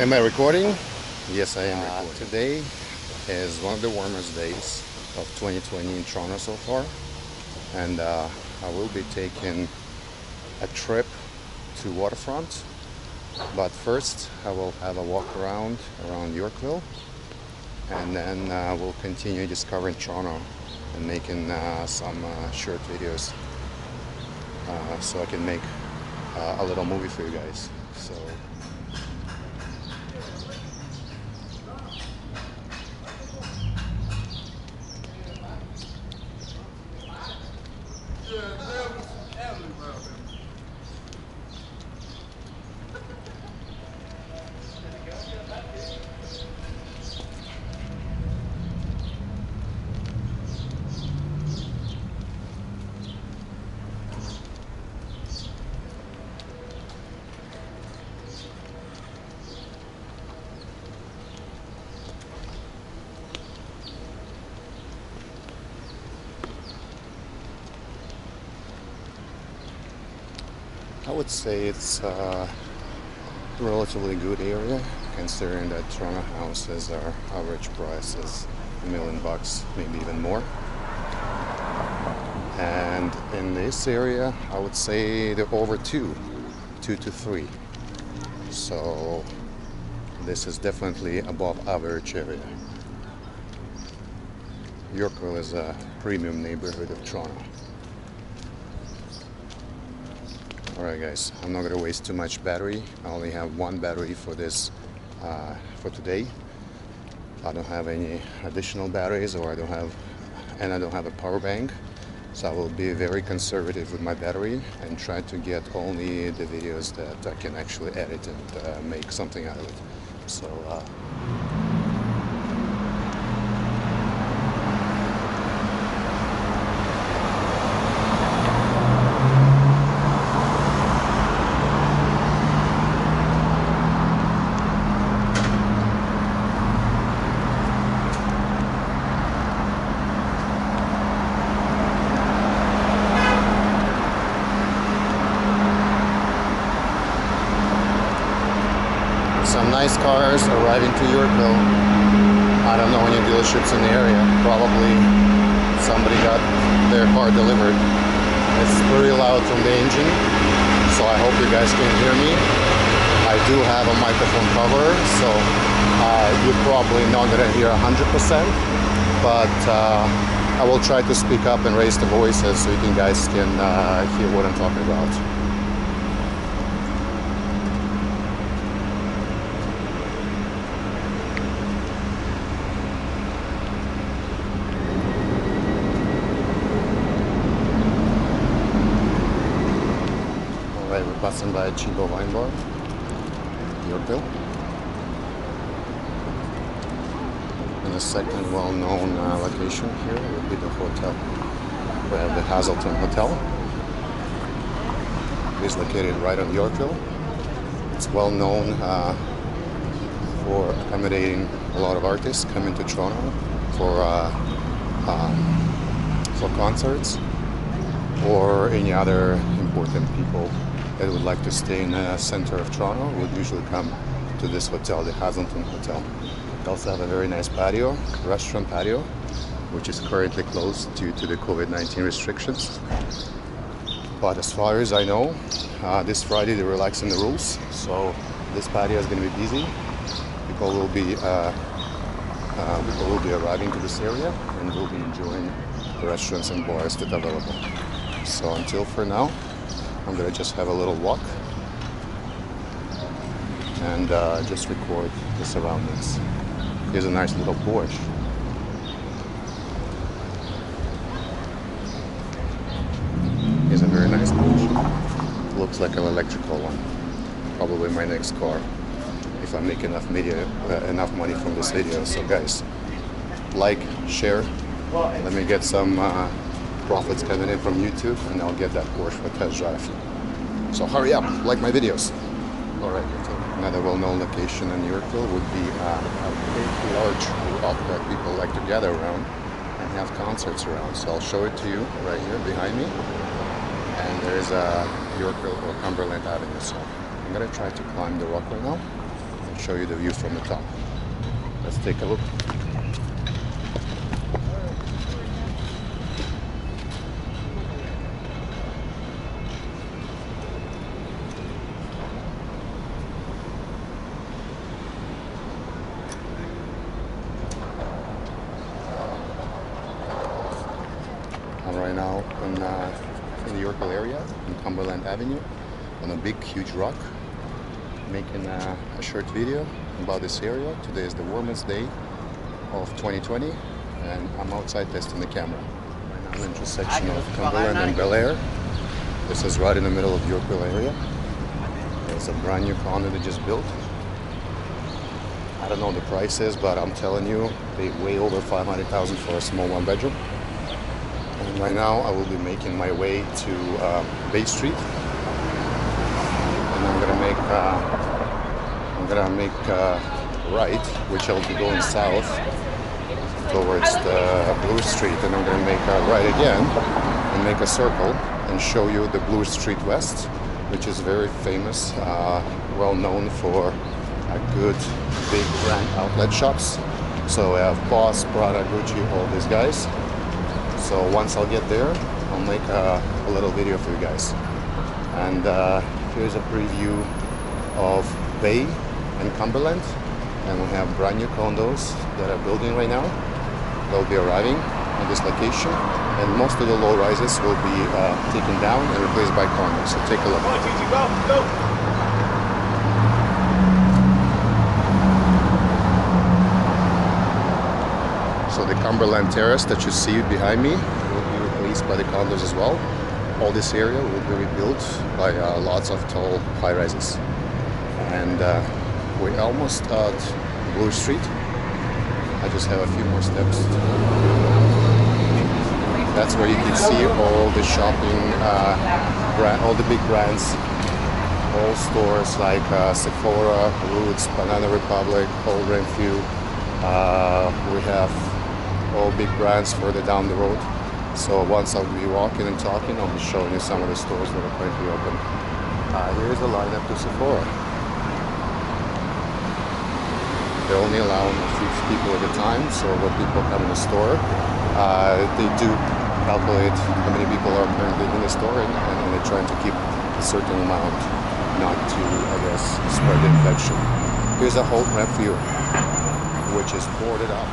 Am I recording? Yes, I am uh, recording. Today is one of the warmest days of 2020 in Toronto so far, and uh, I will be taking a trip to waterfront. But first, I will have a walk around around Yorkville, and then uh, we'll continue discovering Toronto and making uh, some uh, short videos uh, so I can make a little movie for you guys. So. Would say it's a relatively good area considering that Toronto houses are average price is a million bucks, maybe even more. And in this area, I would say they're over two, two to three. So this is definitely above average area. Yorkville is a premium neighborhood of Toronto. Alright guys, I'm not gonna waste too much battery. I only have one battery for this, uh, for today. I don't have any additional batteries or I don't have, and I don't have a power bank. So I will be very conservative with my battery and try to get only the videos that I can actually edit and uh, make something out of it. So uh, nice cars arriving to Yorkville. I don't know any dealerships in the area. Probably somebody got their car delivered. It's pretty loud from the engine, so I hope you guys can hear me. I do have a microphone cover, so uh, you're probably not gonna hear 100%, but uh, I will try to speak up and raise the voices so you guys can uh, hear what I'm talking about. Passing by Chibo Wine Bar, Yorkville. And the second well-known uh, location here would be the hotel. We have the Hazelton Hotel. It is located right on Yorkville. It's well known uh, for accommodating a lot of artists coming to Toronto for uh, um, for concerts or any other important people that would like to stay in the center of Toronto would usually come to this hotel, the Hazelton Hotel. We also have a very nice patio, restaurant patio, which is currently closed due to the COVID-19 restrictions. But as far as I know, uh, this Friday they're relaxing the rules, so this patio is going to be busy. People will be uh, uh, people will be arriving to this area and will be enjoying the restaurants and bars that are available. So until for now, I'm gonna just have a little walk and uh, just record the surroundings. Here's a nice little Porsche. Here's a very nice Porsche. Looks like an electrical one. Probably my next car if I make enough media, uh, enough money from this video. So guys, like, share. Let me get some uh, profits coming in from YouTube and I'll get that Porsche for test drive. So hurry up, like my videos. All right, another well-known location in Yorkville would be uh, a large rooftop that people like to gather around and have concerts around. So I'll show it to you right here behind me. And there's a Yorkville or Cumberland Avenue. So I'm gonna try to climb the rock right now and show you the view from the top. Let's take a look. I'm right now in, uh, in the Yorkville area, in Cumberland Avenue, on a big, huge rock, making uh, a short video about this area. Today is the warmest day of 2020, and I'm outside testing the camera. Right now, intersection of Cumberland and Bellair. This is right in the middle of Yorkville area. There's a brand new condo they just built. I don't know the prices, but I'm telling you, they way over 500,000 for a small one bedroom. Right now I will be making my way to uh, Bay Street. And I'm gonna make uh, I'm gonna make uh, right, which I'll be going south towards the Bloor Street, and I'm gonna make a right again and make a circle and show you the Bloor Street West, which is very famous, uh, well known for a good big brand outlet shops. So I have Boss, Prada, Gucci, all these guys. So once I'll get there, I'll make a, a little video for you guys. And uh, here's a preview of Bay and Cumberland. And we have brand new condos that are building right now. They'll be arriving at this location. And most of the low rises will be uh, taken down and replaced by condos. So take a look. Come on, Gigi, go, go. So the Cumberland Terrace that you see behind me will be replaced by the condos as well. All this area will be rebuilt by uh, lots of tall high rises. And uh, we're almost at Bloor Street. I just have a few more steps. That's where you can see all the shopping, uh, brand, all the big brands, all stores like uh, Sephora, Roots, Banana Republic, Holt Renfrew. Uh, we have all big brands further down the road. So once I'll be walking and talking, I'll be showing you some of the stores that are currently open. Uh, here's the lineup to Sephora. They're only allowing a few people at a time, so when people come in the store, uh, they do calculate how many people are currently in the store and, and they're trying to keep a certain amount not to, I guess, spread the infection. Here's a whole view, which is boarded up.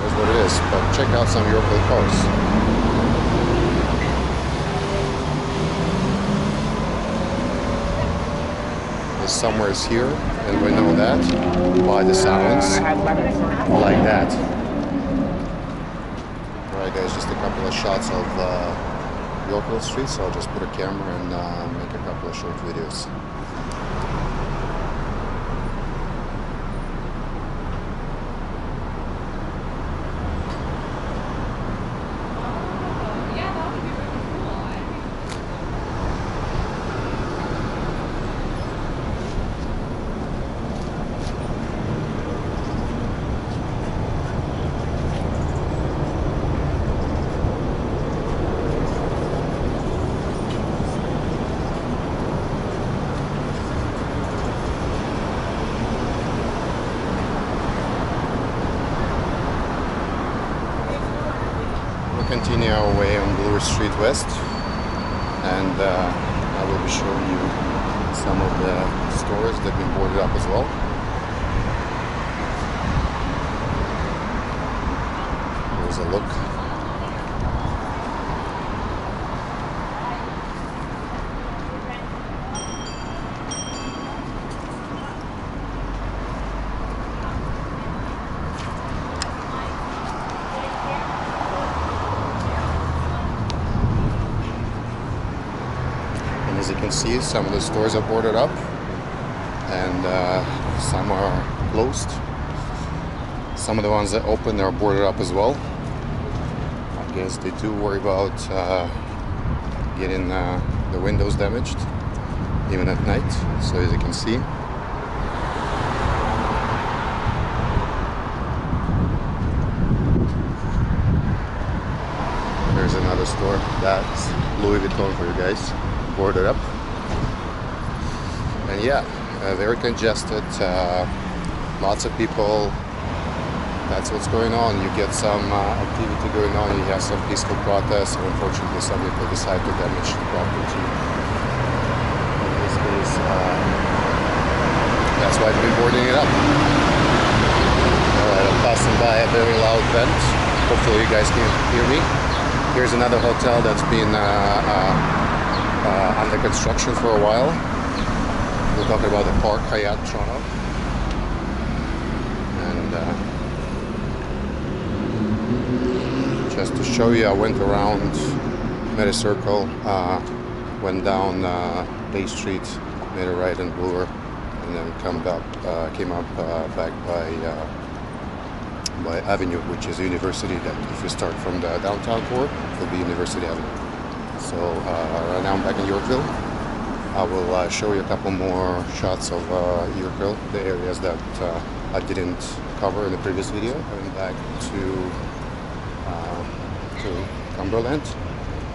That's what it is. But check out some of your cool cars. Summer is here, and we know that by the sounds like that. Alright, guys, just a couple of shots of uh, Yorkville Street. So I'll just put a camera and uh, make a couple of short videos. We'll on Bloor Street West, and uh, I will be showing you some of the stores that have been boarded up as well. Here's a look. And as you can see, some of the stores are boarded up and uh, some are closed. Some of the ones that open are boarded up as well. I guess they do worry about uh, getting uh, the windows damaged, even at night. So as you can see, there's another store. That's Louis Vuitton for you guys, boarded up. And yeah, uh, very congested, uh, lots of people. That's what's going on. You get some uh, activity going on. You have some peaceful protests, and unfortunately, some people decide to damage the property. In this case, uh, that's why they've been boarding it up. All right, I'm passing by a very loud vent. Hopefully, you guys can hear me. Here's another hotel that's been uh, uh, uh, under construction for a while. We're talking about the Park Hyatt Toronto. And uh, just to show you, I went around, made a circle, uh, went down uh, Bay Street, made a right in Bloor, and then come up, uh, came up uh, back by uh, by Avenue, which is a university that if you start from the downtown core, it'll be University Avenue. So uh, right now I'm back in Yorkville. I will uh, show you a couple more shots of uh, the areas that uh, I didn't cover in the previous video. Going back to uh, to Cumberland.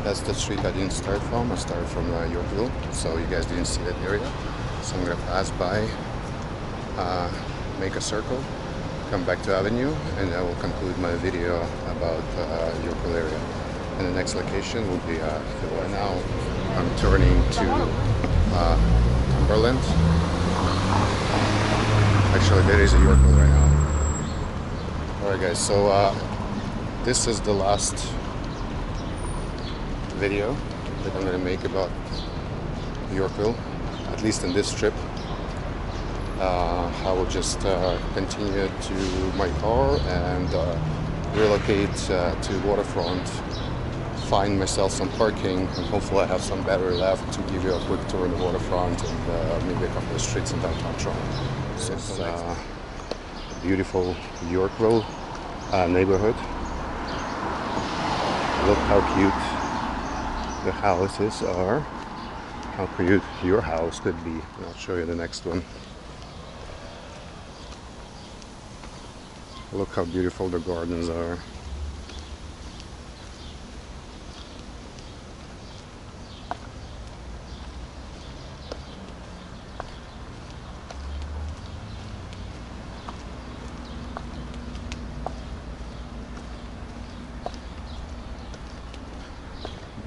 That's the street I didn't start from. I started from uh, Yorkville, so you guys didn't see that area. So I'm gonna pass by, uh, make a circle, come back to Avenue, and I will conclude my video about uh, Yorkville area. And the next location will be uh. Now I'm turning to uh, Cumberland. Actually, there is a Yorkville right now. All right, guys. So uh, this is the last video that I'm going to make about Yorkville, at least in this trip. Uh, I will just uh, continue to my car and uh, relocate uh, to waterfront, find myself some parking, and hopefully I have some battery left to give you a quick tour in the waterfront and uh, maybe a couple of streets in downtown Toronto. So it's uh, beautiful Yorkville uh, neighborhood. Look how cute the houses are. How cute your house could be. I'll show you the next one. Look how beautiful the gardens are.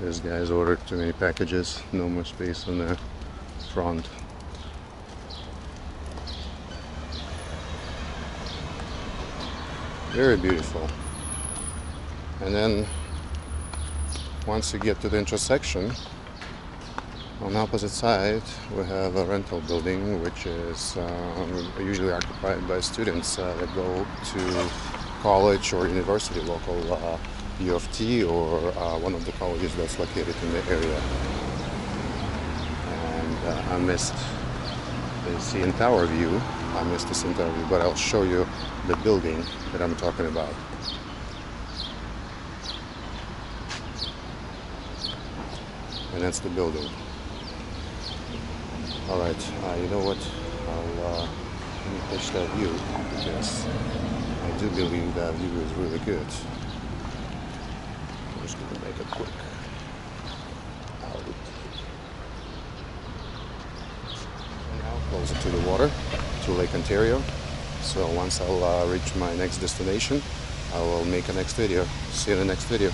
This guy's ordered too many packages, no more space on the front. Very beautiful. And then once you get to the intersection, on the opposite side we have a rental building which is um, usually occupied by students uh, that go to college or university, local uh, U of T or uh, one of the colleges that's located in the area. And uh, I missed the CN Tower view. I missed the CN Tower view, but I'll show you the building that I'm talking about. And that's the building. All right, uh, you know what? I'll uh, pitch that view because I do believe that view is really good. Just gonna make a quick out. And now closer to the water, to Lake Ontario. So once I'll uh, reach my next destination, I will make a next video. See you in the next video.